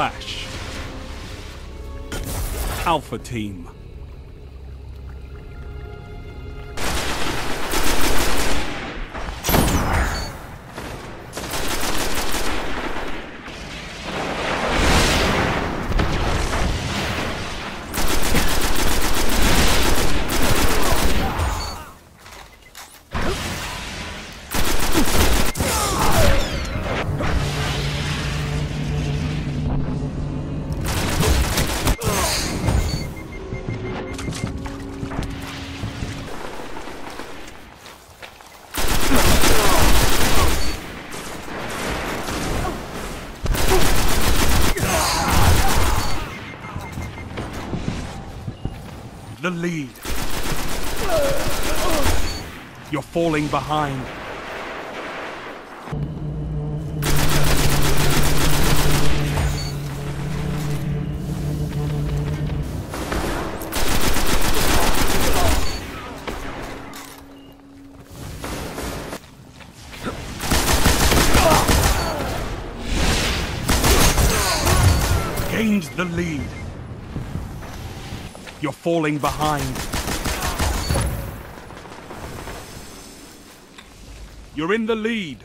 Flash. Alpha Team. The lead. You're falling behind. You're falling behind. You're in the lead.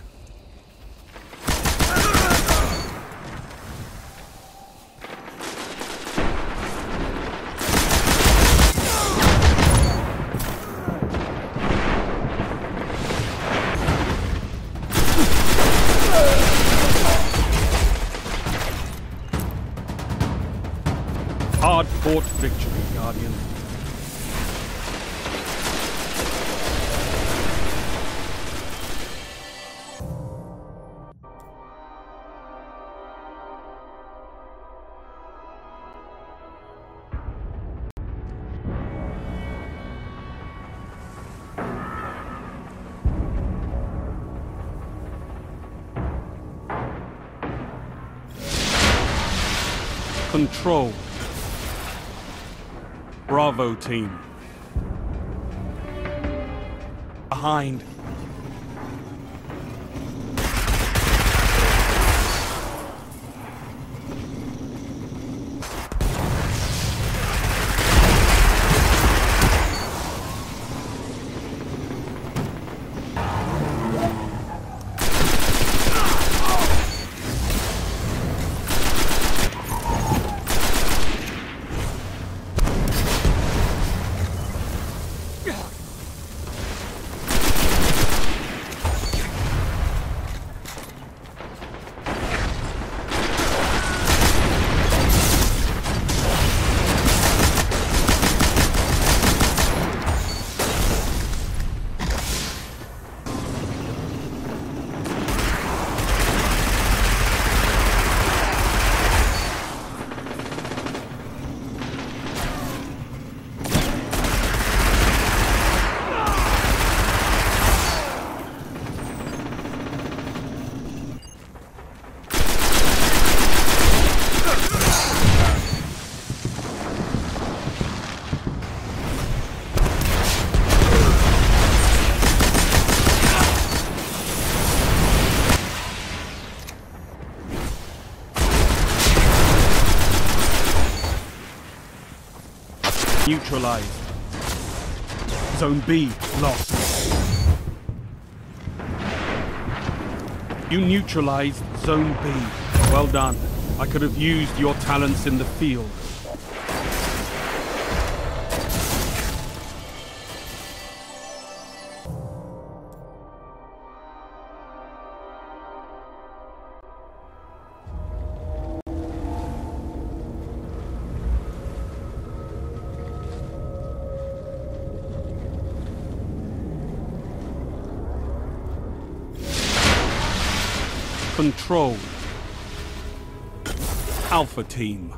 Hard fought victory, Guardian. Control. Bravo team. Behind. Neutralized. Zone B lost. You neutralized Zone B. Well done. I could have used your talents in the field. Control. Alpha Team.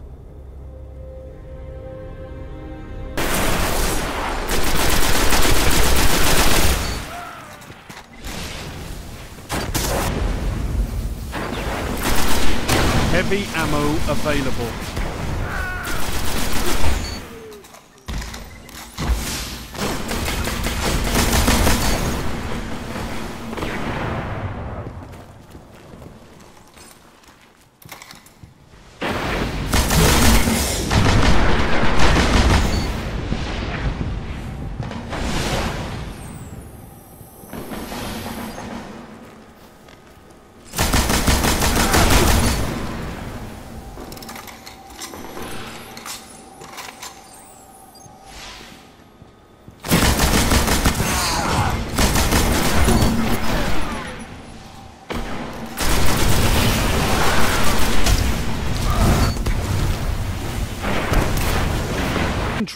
Heavy ammo available.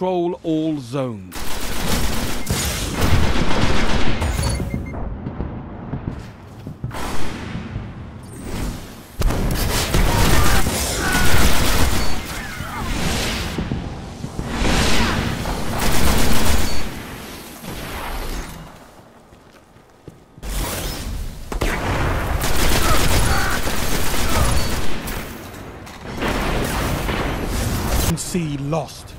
Control all zones. C lost.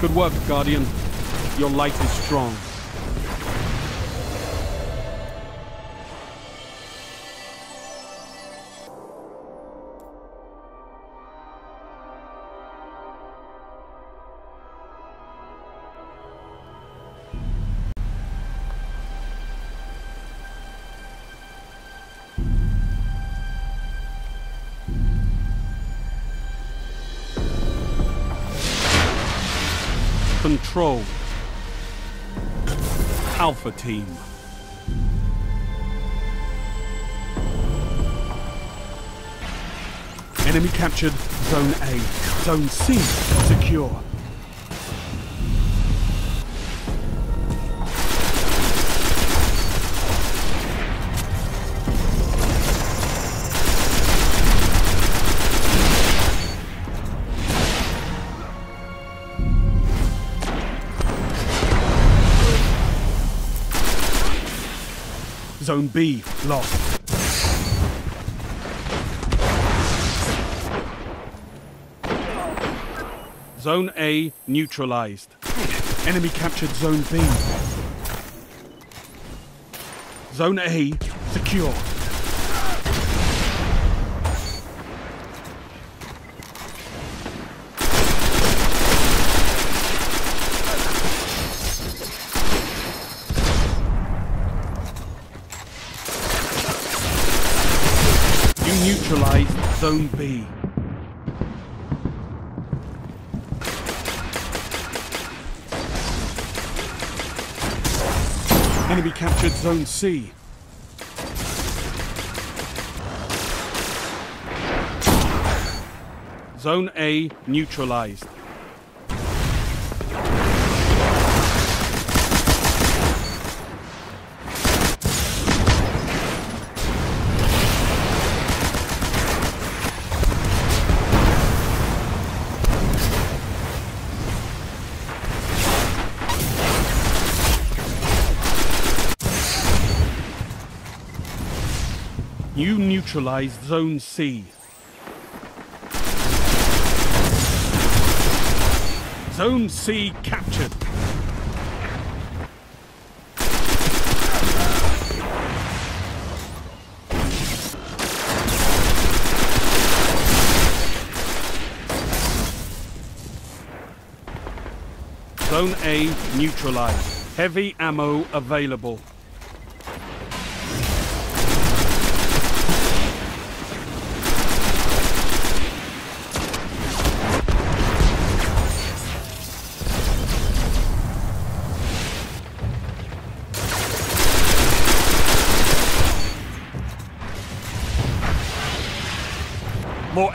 Good work, Guardian. Your light is strong. Control. Alpha Team. Enemy captured Zone A. Zone C secure. Zone B lost. Zone A neutralized. Enemy captured Zone B. Zone A secure. Neutralized Zone B. Enemy captured Zone C. Zone A neutralized. You neutralized Zone C. Zone C captured. Zone A neutralized. Heavy ammo available.